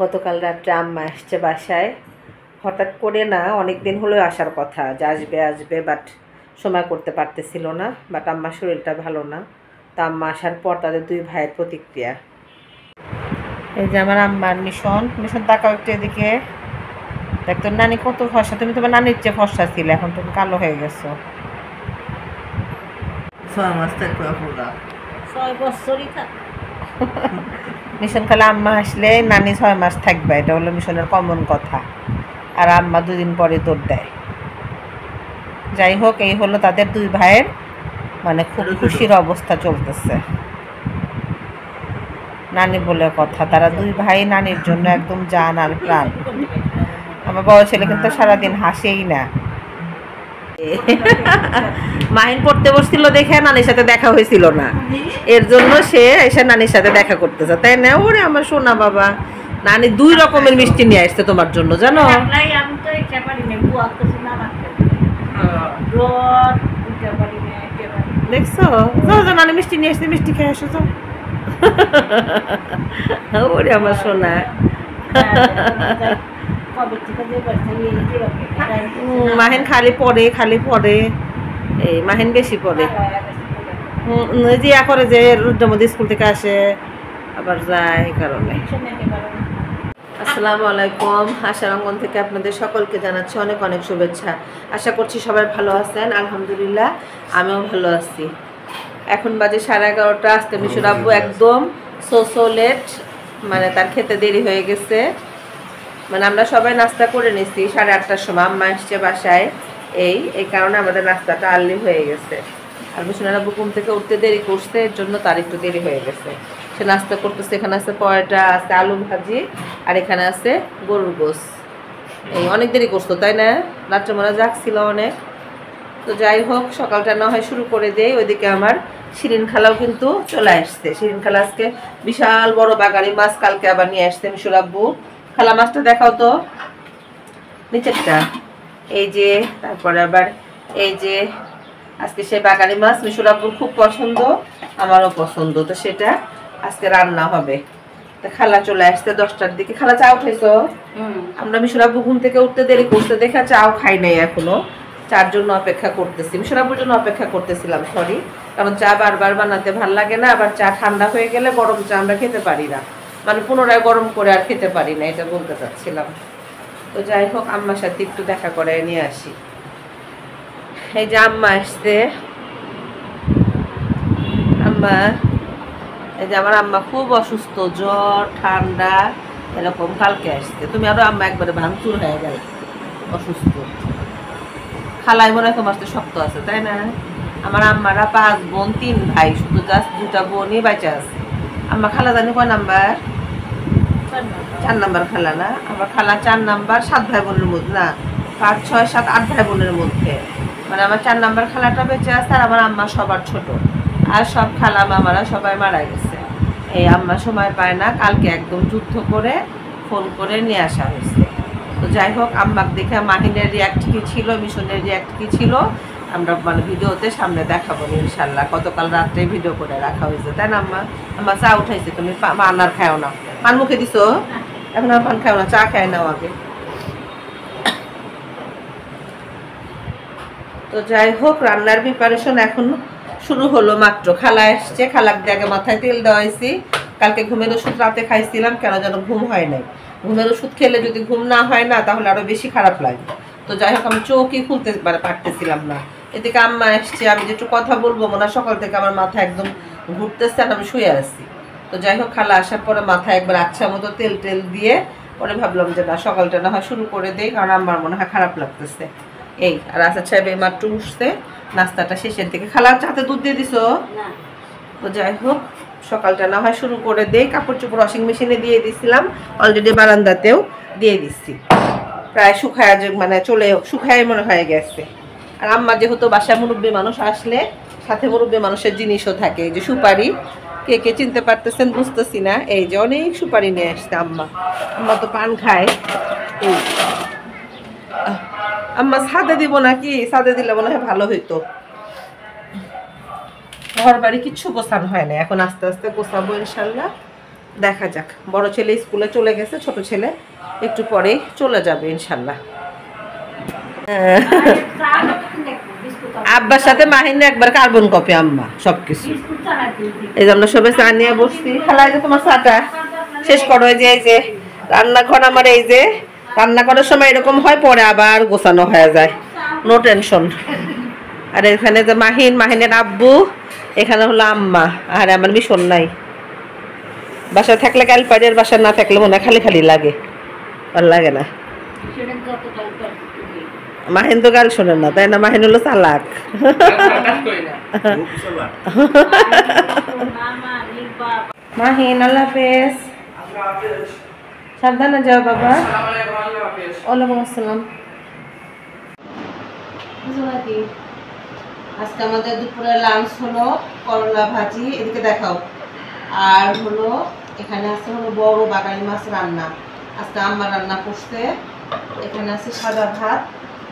গতকাল রাত্রে আম্মা আসছে বাসায়। হঠাৎ করে না অনেক দিন হলেও আসার কথা যে আসবে আসবে বাট সময় করতে পারতেছিল না বাট আম্মার শরীরটা ভালো না। তা আম্মা আসার পর তাদের দুই ভাইয়ের প্রতিক্রিয়া। এই যে আমার আম্মার মিশন মিশন তাকাও একটু এদিকে। দেখ তোর নানি কত ফর্সা তুমি তোমার নানির চেয়ে ফর্সা ছিলে এখন তুমি কালো হয়ে গেছো। ছয় মাস থাকবে ছয় বছরই থাক। মিশন খালে আম্মা আসলে নানি ছয় মাস থাকবে এটা হলো মিশনের কমন কথা। আর আম্মা দুদিন পরে দৌড় দেয়। যাই হোক এই হলো তাদের দুই ভাইয়ের মানে খুব খুশির অবস্থা চলতেছে। নানি বলে কথা তারা দুই ভাই নানির জন্য একদম জান আর প্রাণ। আমার বড় ছেলে কিন্তু সারাদিন হাসেই না। মাহিন পড়তে বসছিল দেখে নানির সাথে দেখা হয়েছিল না। এর জন্য সে এসে নানির সাথে দেখা করতেছে। তাই না? ওরে আমার সোনা বাবা। নানি দুই রকমের মিষ্টি নিয়ে আসছে তোমার জন্য জানো। দেখছ? যাও নানি মিষ্টি নিয়ে আসছে মিষ্টি খেয়ে আসো যাও। ওরে আমার সোনা। মাহিন খালি পড়ে খালি পড়ে এই মাহেন বেশি পড়ে ইয়া করে যে রোদ্রের মধ্যে স্কুল থেকে আসে আবার যায় এই কারণে। আসসালামু আলাইকুম। আশার অঙ্গন থেকে আপনাদের সকলকে জানাচ্ছি অনেক অনেক শুভেচ্ছা। আশা করছি সবাই ভালো আছেন আলহামদুলিল্লাহ আমিও ভালো আছি। এখন বাজে সাড়ে এগারোটা আসতে মিশুর আব্বু একদম সোসো লেট মানে তার খেতে দেরি হয়ে গেছে। মানে আমরা সবাই নাস্তা করে নিছি, সাড়ে আটটার সময়। আম্মা এসছে বাসায়। এই এই কারণে আমাদের নাস্তাটা আর্লি হয়ে গেছে। আর মিশুনার ঘুম থেকে উঠতে দেরি করছে, এর জন্য তার একটু দেরি হয়ে গেছে। সে নাস্তা করতেছে, এখানে আছে পরোটা, আছে আলু ভাজি, আর এখানে আছে গরুর গোস এই, অনেক দেরি করতো তাই না? রাত্রে মনে জাগছিল অনেক। তো যাই হোক, সকালটা না হয় শুরু করে দেই। ওইদিকে আমার শিরিন খালাও কিন্তু চলে আসছে। শিরিন খালা আজকে বিশাল বড় বাগানি মাছ কালকে আবার নিয়ে আসছে মিশুর আব্বু। খালা মাছটা দেখাও তো। নিচেরটা। এই যে তারপরে আবার এই যে আজকে সেই বাগানি মাছ মিশুর আব্বুর খুব পছন্দ আমারও পছন্দ তো সেটা আজকে রান্না হবে। তো খালা চলে আসতে দশটার দিকে। খালা চা উঠেছো আমরা মিশরাবু ঘুম থেকে উঠতে দেরি করতে দেখে চাও খাই নাই এখনও। চার জন্য অপেক্ষা করতেছি। মিশরাবুর জন্য অপেক্ষা করতেছিলাম সরি কারণ চা বারবার বানাতে ভালো লাগে না আবার চা ঠান্ডা হয়ে গেলে গরম চা আমরা খেতে পারি না। মানে পুনরায় গরম করে আর খেতে পারি না, এটা বলতে চাচ্ছিলাম। তো যাই হোক, আম্মার সাথে একটু দেখা করে নিয়ে আসি। এই যে আম্মা আসছে। আম্মা, এই যে আমার আম্মা খুব অসুস্থ, জ্বর, ঠান্ডা, এরকম কালকে আসছে। তুমি আরও আম্মা একবারে ভাঙচুর হয়ে গেল, অসুস্থ। খালাই মনে হয় তোমার তো শক্ত আছে, তাই না? আমার আম্মারা পাঁচ বোন, তিন ভাই, শুধু জাস্ট দুটা বোনই বাঁচা আছে। আম্মা খালা জানি কয় নাম্বার চার নাম্বার খালা না? আমার খালা চার নাম্বার, সাত ভাই বোনের মধ্যে, না, পাঁচ, ছয়, সাত, আট ভাই বোনের মধ্যে। মানে আমার চার নাম্বার খালাটা বেঁচে আছে আর আমার আম্মা সবার ছোট। আর সব খালা মামারা সবাই মারা গেছে। এই আম্মা সময় পায় না, কালকে একদম যুদ্ধ করে ফোন করে নিয়ে আসা হয়েছে। তো যাই হোক, আম্মাকে দেখে মাহিনের রিয়াক্ট কী ছিল, মিশনের রিয়াক্ট কী ছিল, আমরা মানে ভিডিওতে সামনে দেখাবো ইনশাল্লাহ গতকাল রাত্রে ভিডিও করে রাখা হয়েছে, তাই না আম্মা? আম্মা চা উঠাইছে, তুমি আর খাও না। পান মুখে দিছো? এখন আর পান খাও না, চা খায় নাও আগে। তো যাই হোক, রান্নার প্রিপারেশন এখন শুরু হলো মাত্র। খালা এসছে, খালাক দিয়ে মাথায় তেল দেওয়া কালকে ঘুমের ওষুধ রাতে খাইছিলাম, কেন যেন ঘুম হয় নাই। ঘুমের ওষুধ খেলে যদি ঘুম না হয় না, তাহলে আরও বেশি খারাপ লাগে। তো যাই হোক, আমি চোখই খুলতে মানে পারতেছিলাম না। এদিকে আম্মা এসছে, আমি যে একটু কথা বলব মনে সকাল থেকে আমার মাথা একদম ঘুরতেছে আর আমি শুয়ে আছি। তো যাই হোক খালা আসার পরে মাথায় একবার আচ্ছা মতো তেল টেল দিয়ে পরে ভাবলাম যে না সকালটা না হয় শুরু করে দেই কারণ আমার মনে হয় খারাপ লাগতেছে। এই আর আসাদ সাহেব এই মাত্র উঠছে নাস্তাটা শেষের দিকে। খালা চাতে দুধ দিয়ে দিছো? তো যাই হোক সকালটা না হয় শুরু করে দেই। কাপড় চোপড় ওয়াশিং মেশিনে দিয়ে দিছিলাম অলরেডি বারান্দাতেও দিয়ে দিচ্ছি। প্রায় শুকায় যে মানে চলে শুকায় মনে হয়ে গেছে। আর আম্মা যেহেতু বাসায় মুরব্বী মানুষ আসলে সাথে মুরব্বী মানুষের জিনিসও থাকে। যে সুপারি কে কে চিনতে পারতেছেন বুঝতেছি না। এই যে অনেক সুপারি নিয়ে আসছে আম্মা। আম্মা তো পান খায়। আম্মা সাদে দিব নাকি? সাদে দিলে মনে হয় ভালো হইতো। ঘর বাড়ি কিচ্ছু গোছানো হয় না। এখন আস্তে আস্তে গোছাবো ইনশাল্লাহ। দেখা যাক। বড় ছেলে স্কুলে চলে গেছে ছোট ছেলে। একটু পরেই চলে যাবে ইনশাল্লাহ। আব্বার সাথে মাহিনে একবার কার্বন কপি আম্মা, সবকিছু। এই যে আমরা সবাই চা নিয়ে বসছি। খালা যে তোমার চাটা, শেষ করো যে, এই যে, রান্নাঘর আমার এই যে, রান্না করার সময় এরকম হয়, পরে আবার গোছানো হয়ে যায়। নো টেনশন আর এখানে যে মাহিন, মাহিনের আব্বু, এখানে হলো আম্মা, আর আমার মিশন নাই। বাসায় থাকলে কালপাড়ির বাসা না থাকলে মনে খালি খালি লাগে। আর লাগে না। মাহিন তো গাল শোনেন না, তাই না? মাহিন হলো চালাক। মাহিন আল্লাহ সাবধানে যাও বাবা। ওয়ালাইকুম আসসালাম। আজকে আমাদের দুপুরে লাঞ্চ হলো করলা ভাজি, এদিকে দেখাও। আর হলো, এখানে আছে হলো বড় বাগানি মাছ রান্না। আজকে আম্মা রান্না করছে। এখানে আছে সাদা ভাত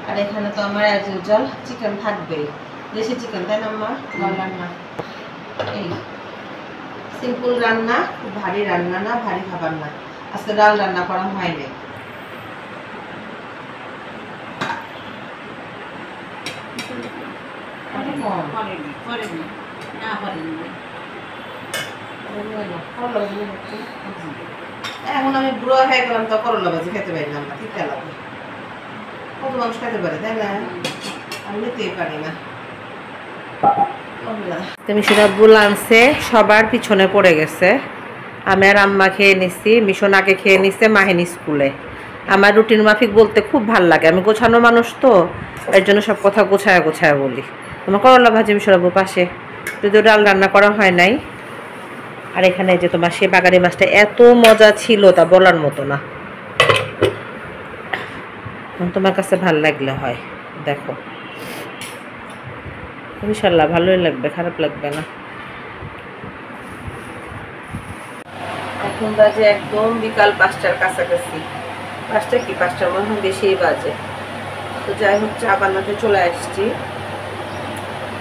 আর এখানে তো আমার অ্যাজ ইউজুয়াল চিকেন থাকবেই দেশি চিকেন তাই না আম্মা লাল রান্না। এই সিম্পল রান্না খুব ভারী রান্না না ভারী খাবার না। আজকে ডাল রান্না করা হয়নি। এখন আমি বুড়ো হয়ে গেলাম তো করলা ভাজি খেতে পারিলাম না ঠিক লাগে। মানুষ পারে, তাই না? আমি নিতেই পারি না। সবার পিছনে পড়ে গেছে। আমি আর আম্মা খেয়ে নিছি, মিশন আগে খেয়ে নিছে মাহিনী স্কুলে। আমার রুটিন মাফিক বলতে খুব ভালো লাগে। আমি গোছানো মানুষ তো, এর জন্য সব কথা গোছায় গোছায় বলি। তোমার করলা ভাজি মিশরাবু পাশে। যদিও ডাল রান্না করা হয় নাই। আর এখানে যে তোমার সে বাগানি মাছটা এত মজা ছিল তা বলার মতো না। তোমার কাছে ভালো লাগলে হয়, দেখো। ইনশাল্লাহ, ভালোই লাগবে, খারাপ লাগবে না। এখন বাজে একদম বিকাল পাঁচটার কাছাকাছি। পাঁচটা কি? পাঁচটার মনে হয় বেশিই বাজে। তো যাই হোক, চা বানাতে চলে আসছি।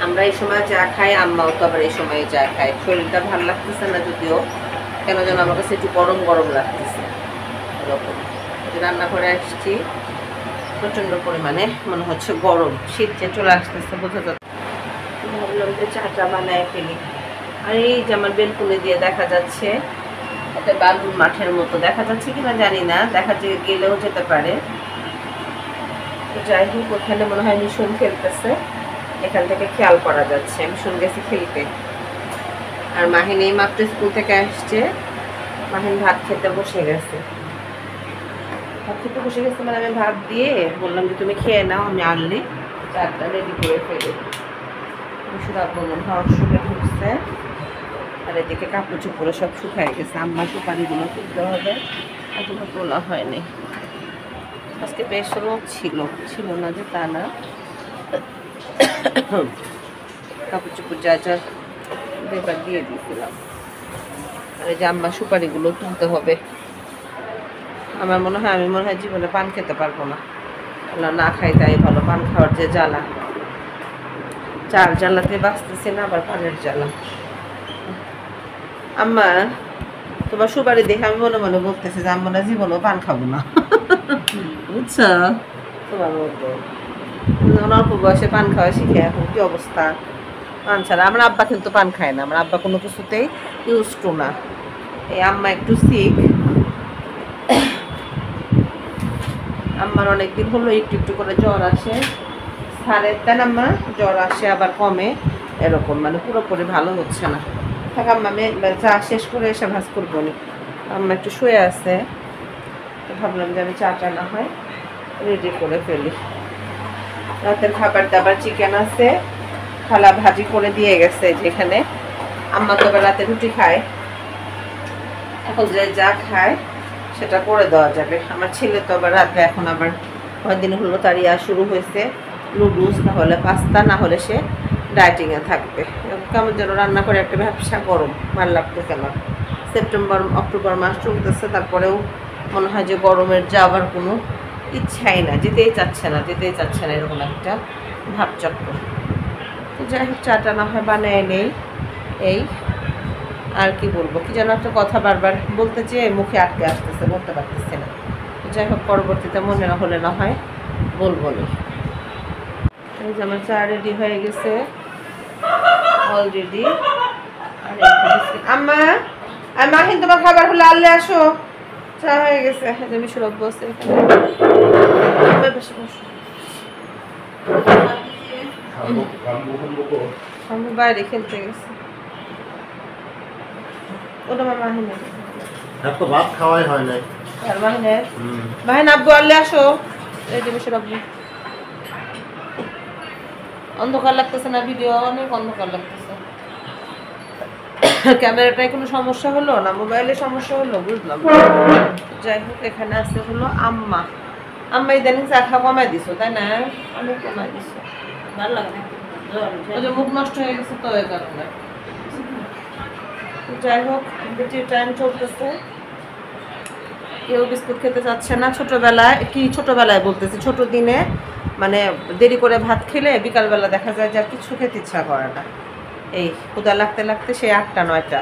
আমরা এই সময় চা খাই, আম্মাও তো আবার এই সময় চা খাই শরীরটা ভালো লাগতেছে না যদিও, কেন যেন আমার কাছে একটু গরম গরম লাগতেছে। এরকম। রান্না করে আসছি। প্রচণ্ড পরিমাণে মনে হচ্ছে গরম। শীত যে চলে আসতেছে, বোঝা যাচ্ছে। ভাবলাম যে চাটা বানায় ফেলি। আর এই যে আমার বেলকুনি দিয়ে দেখা যাচ্ছে, একটা বালুর মাঠের মতো। দেখা যাচ্ছে কিনা জানি না, দেখা যে গেলেও যেতে পারে। যাই হোক, ওখানে মনে হয় মিশন খেলতেছে। এখান থেকে খেয়াল করা যাচ্ছে, মিশন গেছে খেলতে। আর মাহিন এই মাত্র স্কুল থেকে আসছে। মাহিন ভাত খেতে বসে গেছে। ভাত খেতে বসে মানে আমি ভাত দিয়ে বললাম যে তুমি খেয়ে নাও, আমি আনলে। চারটা রেডি করে ফেলে। মিশুর আব্বু মনে হয় ঢুকছে আর এদিকে কাপড় চোপড়ে সব শুকায় গেছে, আম্মা সুপারিগুলো তুলতে হবে। এখনও তোলা হয়নি। আজকে বেশ রোদ ছিল ছিল না যে তা না। কাপড় চোপড় যা যা দেবার দিয়ে দিয়েছিলাম। আর এই যে আম্মা সুপারিগুলো তুলতে হবে। আমার মনে হয় আমি মনে হয় জীবনে পান খেতে পারব না। আল্লাহ না খাই তাই ভালো পান খাওয়ার যে জ্বালা। চার জ্বালাতে বাঁচতেছি না আবার পানের জ্বালা। আম্মা তোমার সুপারি দেখে আমি মনে মনে বলতেছি যে আমি আমরা জীবনেও পান খাব না। বুঝছ তোমার মতো। অল্প বয়সে পান খাওয়া শিখে এখন কি অবস্থা? পান ছাড়া। আমার আব্বা কিন্তু পান খায় না। আমার আব্বা কোনো কিছুতেই ইউজ টু না। এই আম্মা একটু শিখ আম্মার অনেকদিন হলো একটু একটু করে জ্বর আসে। সারের দেন আম্মা জ্বর আসে, আবার কমে। এরকম মানে পুরোপুরি ভালো হচ্ছে না। থাক আম্মা, আমি চা শেষ করে এসে ভাজ করব নি। আম্মা একটু শুয়ে আছে। ভাবলাম যে আমি চাটা না হয় রেডি করে ফেলি। রাতের খাবার দাবার চিকেন আছে। খালা ভাজি করে দিয়ে গেছে যেখানে আম্মা তো রাতে রুটি খায়। এখন যে যা খায়। সেটা করে দেওয়া যাবে। আমার ছেলে তো আবার রাতে এখন আবার কয়েকদিন হলো তার ইয়া শুরু হয়েছে নুডলস না হলে পাস্তা না হলে সে ডায়েটিংয়ে থাকবে কেমন যেন রান্না করে একটা ব্যবসা গরম, ভালো লাগতেছে আমার সেপ্টেম্বর অক্টোবর মাস চলতেছে, তারপরেও মনে হয় যে গরমের যাওয়ার কোনো ইচ্ছাই না যেতেই চাচ্ছে না, যেতেই চাচ্ছে না এরকম একটা ভাবচক্র তো যাই হোক, চাটা না হয় বানায় নেই। এই আর কি বলব? কি যেন একটা কথা বারবার বলতে চেয়ে মুখে আটকে আসতেছে বলতে পারতেছে না। যাই হোক পরবর্তীতে মনে না হলে না হয় বলব না। এই যে আমার চা রেডি হয়ে গেছে। অলরেডি। আম্মা আর মাহিন তোমার খাবার হলে আনলে আসো। চা হয়ে গেছে। আম্মা, বসো, বসো। আমি বাইরে খেলতে গেছি। ওটা আমার এত ভাত খাওয়াই হয় নাই। আর। মাহিন আব্বু আসো। এই যে আব্বু অন্ধকার লাগতেছে না ভিডিও অনেক অন্ধকার লাগতেছে। ক্যামেরাটায় কোনো সমস্যা হলো না? মোবাইলে সমস্যা হলো? বুঝলাম। না। যাই হোক এখানে আছে হলো আম্মা। আম্মা ইদানিং চা খাওয়া কমাই দিছো তাই না? অনেক কমাই দিছো। ভালো লাগে না। ওই যে মুখ নষ্ট হয়ে গেছে তো এই কারণে। যাই হোক বেটির টাইম চলতেছে। কেউ বিস্কুট খেতে চাচ্ছে না। ছোটবেলায় কি ছোটবেলায় বলতেছে ছোট দিনে মানে দেরি করে ভাত খেলে বিকালবেলা দেখা যায় যে আর কিছু খেতে ইচ্ছা করে না। এই ক্ষুদা লাগতে লাগতে সেই আটটা নয়টা।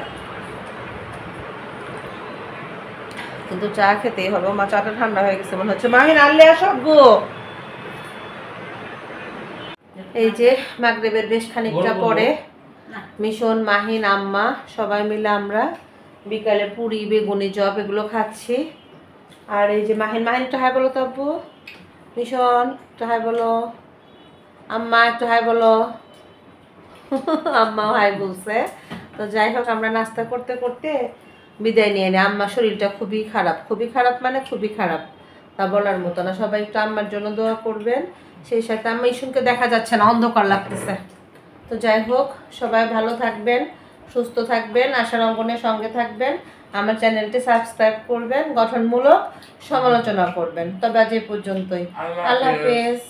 কিন্তু চা খেতেই হবে। মা চাটা ঠান্ডা হয়ে গেছে মনে হচ্ছে। মাহিন আনলে আসব গো এই যে মাগরেবের বেশ খানিকটা পরে। মিশন, মাহিন, আম্মা, সবাই মিলে আমরা বিকালে পুরি, বেগুনি, জব এগুলো খাচ্ছি। আর এই যে মাহিন মাহিন, একটু হাই বলো তো আব্বু। মিশন, একটু হাই বলো। আম্মা, একটু হাই বলো। আম্মাও হাই বলছে। তো যাই হোক, আমরা নাস্তা করতে করতে বিদায় নিয়ে নিই। আম্মার শরীরটা খুবই খারাপ। খুবই খারাপ মানে খুবই খারাপ। তা বলার মতো না। সবাই একটু আম্মার জন্য দোয়া করবেন। সেই সাথে আম্মা ইসুনকে দেখা যাচ্ছে না। অন্ধকার লাগতেছে। তো যাই হোক সবাই ভালো থাকবেন সুস্থ থাকবেন আশার অঙ্গনের সঙ্গে থাকবেন। আমার চ্যানেলটি সাবস্ক্রাইব করবেন গঠনমূলক সমালোচনা করবেন। তবে আজ এই পর্যন্তই। আল্লাহ হাফেজ।